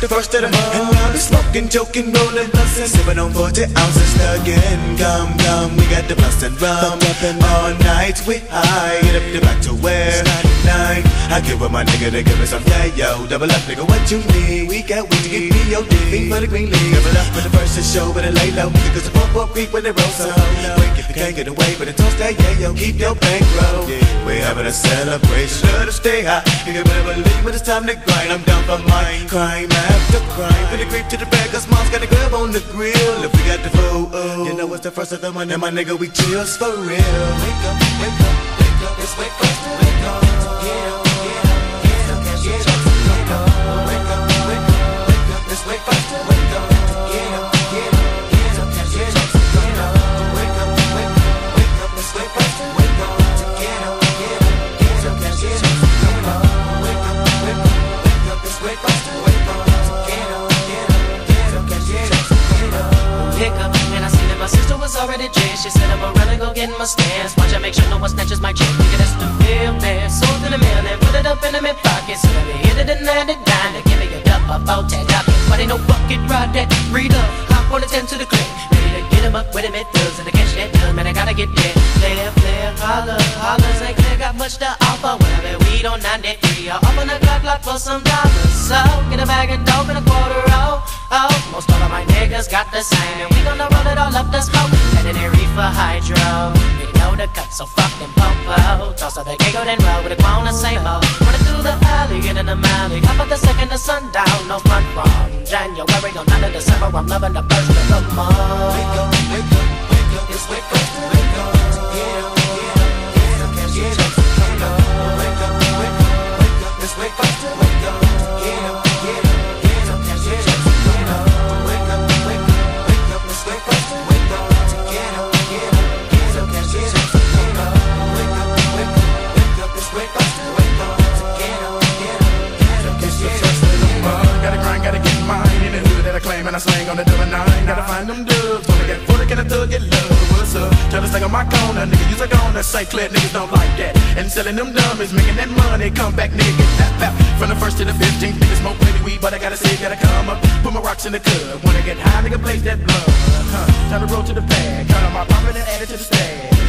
the first of the month. And I'll be smoking, joking, rolling blunts and sipping on 40 ounces again. Come, come, we got the blunts and rum. All night we high, get up the back to where? I give with my nigga to give me some yeah, yo. Double up, nigga, what you need? We got weed to get me your dick. for the green leaf. Double up for the first to show, but it lay low. Cause the pump up creep when it rolls so low. Wait, if you can't get away, but it toast that yeah, yo. Keep your bankroll. We're having a celebration. Let us stay high. You can better believe when it's time to grind. I'm down for mine. Crime after crime. the creep to the bag, cause mom's got a grab on the grill. If we got the food, oh, you know it's the first of the month, and my nigga, we chills for real. Wake up, wake up, wake up. It's wake up, in my stance. Watch I make sure no one snatches my chick Nigga that's the real man. Sold in the mail and put it up in my pocket. So let me hit it and land it down give me a duck up out that docket But ain't no bucket ride that? Read up. Hop on the 10 to the click Ready to get him up with him it does And to catch that done man. I gotta get there. Player, player, holler, holler Say clear got much to offer. When I bet weed on 93 I'll open a Glock lot for some dollars. So get a bag of dope and a quarter oh most all of my niggas got the same And we gonna roll it all up the smoke. Headed in reefer hydro. We know the cut, so fuck them popo. Toss up the giggle then roll with a clone of same old. Running through the alley, in the alley about the second of sundown, no front from January on 9 of December I'm loving the first of the month Find them dubs, wanna get 40, can a thug get love? What's up? Tell us like on my corner, nigga, use a gonna St. Clair niggas don't like that. And selling them dummies, making that money, come back, nigga, get that back. From the first to the 15th, nigga smoke plenty weed, but I gotta say, gotta come up. Put my rocks in the club, wanna get high, nigga, blaze that blood. Huh. Time to roll to the bag, cut on my profit and add it to the stash.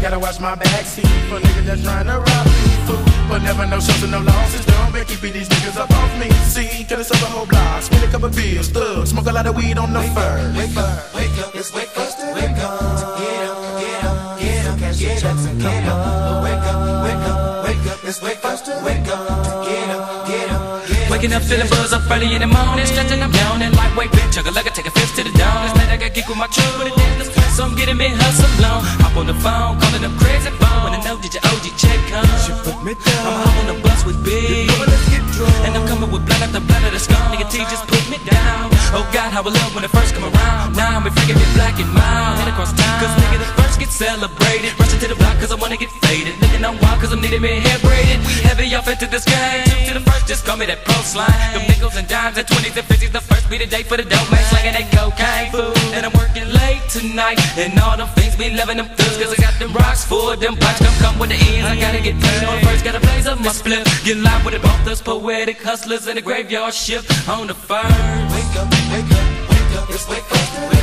Gotta watch my backseat for niggas that's trying to rob me. Fool, but never no shows and no losses. Don't make keep these niggas up off me. See, till it's up a whole block. Spend a couple bills, thug. Smoke a lot of weed on the first. Wake up, wake up, it's wake up, wake up. Get up, get up, get up, cash your checks and get up. Wake up, wake up, wake up, it's wake up, wake up. Get up, get up, get up. Waking up feeling buzz up early in the morning Stretching, I'm yawning Lightweight bitch, chug a lugger, take a fifth to the dawn Last night I got geek with my truck With a dance, so I'm getting me hustle on. Hop on the phone, calling up Krayzie Bone. Wanna know did your OG check come? She put me down. I'm hop on the bus with Big. Come on, let's get drunk. And I'm coming with blood after blood of the skull Nigga T just put me down. Oh God, how I love when it first come around. Now I'm freaking me black and mild. Head across town. Cause nigga the first get celebrated. Rushing to the block cause I wanna get faded. Looking on wild cause I'm needing me hair braided. We Heavy off into this game Two to the first, just call me that pro slime Them nickels and dimes and twenties and fifties The first be the day for the dope man Slanging that cocaine food. And I'm working late tonight And all them things be loving them thugs Cause I got them rocks for them pipes. Come come with the ends I gotta get paid on first. Gotta blaze up my split. Get live with it both us poetic hustlers In the graveyard shift on the first. Wake up, wake up, wake up, it's wake up, wake up.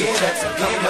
Get up, get up.